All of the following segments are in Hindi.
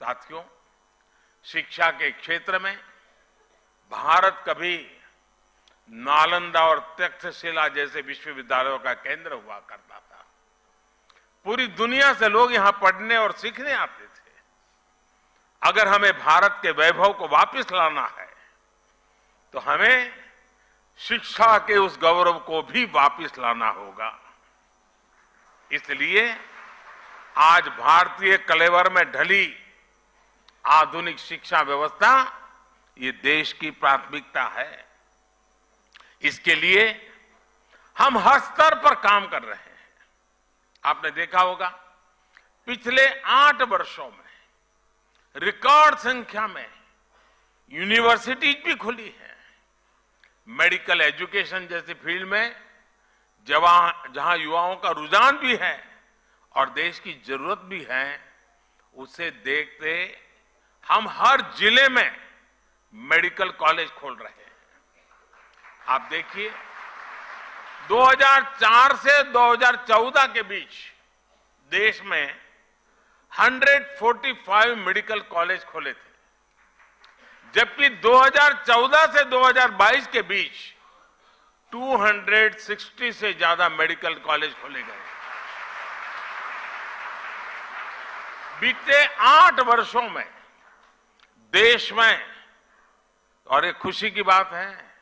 साथियों, शिक्षा के क्षेत्र में भारत कभी नालंदा और तक्षशिला जैसे विश्वविद्यालयों का केंद्र हुआ करता था। पूरी दुनिया से लोग यहाँ पढ़ने और सीखने आते थे। अगर हमें भारत के वैभव को वापस लाना है तो हमें शिक्षा के उस गौरव को भी वापस लाना होगा। इसलिए आज भारतीय कलेवर में ढली आधुनिक शिक्षा व्यवस्था ये देश की प्राथमिकता है। इसके लिए हम हर स्तर पर काम कर रहे हैं। आपने देखा होगा, पिछले आठ वर्षों में, रिकॉर्ड संख्या में यूनिवर्सिटीज भी खुली है। मेडिकल एजुकेशन जैसी फ़ील्ड में जहाँ युवाओं का रुझान भी है और देश की ज़रूरत भी है, उसे देखते हम हर ज़िले में मेडिकल कॉलेज खोल रहे हैं। आप देखिए 2004 से 2014 के बीच देश में 145 मेडिकल कॉलेज खोले थे। जबकि 2014 से 2022 के बीच 260 से ज़्यादा मेडिकल कॉलेज खोले गए। बीते आठ वर्षों में देश में, और एक खुशी की बात है,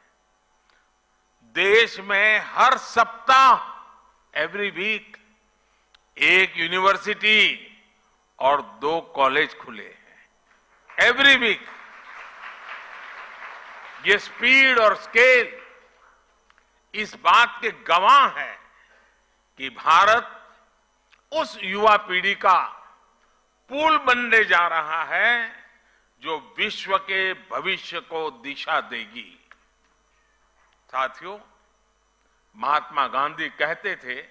देश में हर सप्ताह एवरी वीक एक यूनिवर्सिटी और दो कॉलेज खुले हैं। एवरी वीक ये स्पीड और स्केल इस बात के गवाह है कि भारत उस युवा पीढ़ी का पुल बनने जा रहा है। जो विश्व के भविष्य को दिशा देगी। साथियों, महात्मा गांधी कहते थे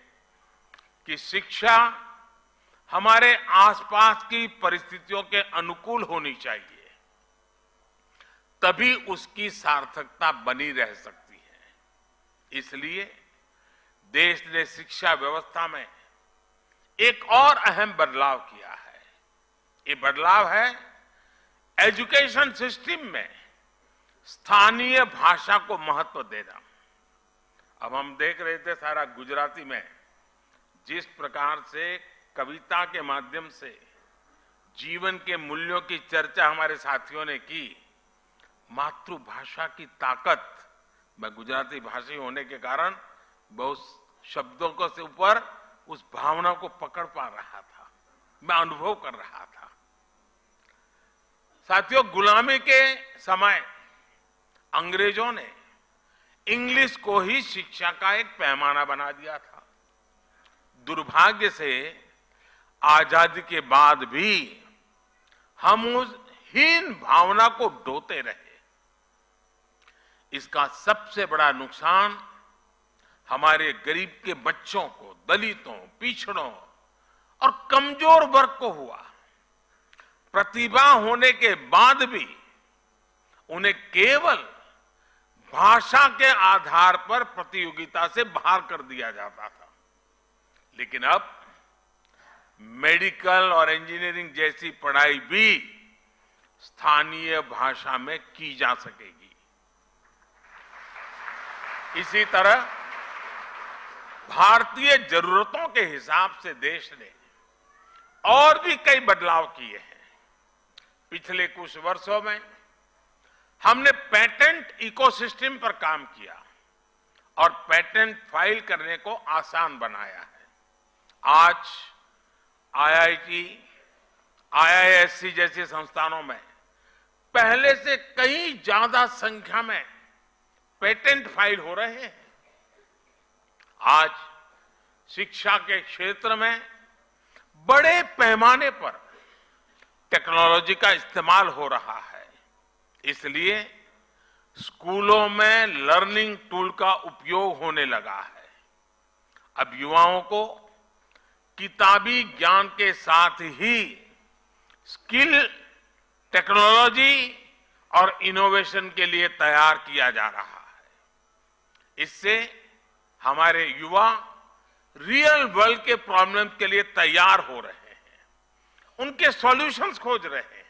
कि शिक्षा हमारे आसपास की परिस्थितियों के अनुकूल होनी चाहिए। तभी उसकी सार्थकता बनी रह सकती है। इसलिए देश ने शिक्षा व्यवस्था में एक और अहम बदलाव किया है। ये बदलाव है एजुकेशन सिस्टम में स्थानीय भाषा को महत्व देना अब हम देख रहे थे सारा गुजराती में जिस प्रकार से कविता के माध्यम से जीवन के मूल्यों की चर्चा हमारे साथियों ने की, मातृभाषा की ताकत, मैं गुजराती भाषी होने के कारण बहुत शब्दों को से ऊपर उस भावना को पकड़ पा रहा था। मैं अनुभव कर रहा था। साथियों, गुलामी के समय अंग्रेज़ों ने इंग्लिश को ही शिक्षा का एक पैमाना बना दिया था। दुर्भाग्य से आज़ादी के बाद भी हम उस हीन भावना को डोते रहे। इसका सबसे बड़ा नुकसान हमारे गरीब के बच्चों को, दलितों, पिछड़ों और कमज़ोर वर्ग को हुआ। प्रतिभा होने के बाद भी उन्हें केवल भाषा के आधार पर प्रतियोगिता से बाहर कर दिया जाता था। लेकिन अब मेडिकल और इंजीनियरिंग जैसी पढ़ाई भी स्थानीय भाषा में की जा सकेगी। इसी तरह भारतीय जरूरतों के हिसाब से देश ने और भी कई बदलाव किए हैं। पिछले कुछ वर्षों में हमने पेटेंट इकोसिस्टम पर काम किया और पेटेंट फ़ाइल करने को आसान बनाया है। आज आईआईटी आईआईएससी जैसे संस्थानों में पहले से कई ज़्यादा संख्या में पेटेंट फ़ाइल हो रहे हैं। आज शिक्षा के क्षेत्र में बड़े पैमाने पर टेक्नोलॉजी का इस्तेमाल हो रहा है। इसलिए स्कूलों में लर्निंग टूल का उपयोग होने लगा है। अब युवाओं को किताबी ज्ञान के साथ ही स्किल, टेक्नोलॉजी और इनोवेशन के लिए तैयार किया जा रहा है। इससे हमारे युवा रियल वर्ल्ड के प्रॉब्लम के लिए तैयार हो रहे हैं। उनके सॉल्यूशंस खोज रहे हैं।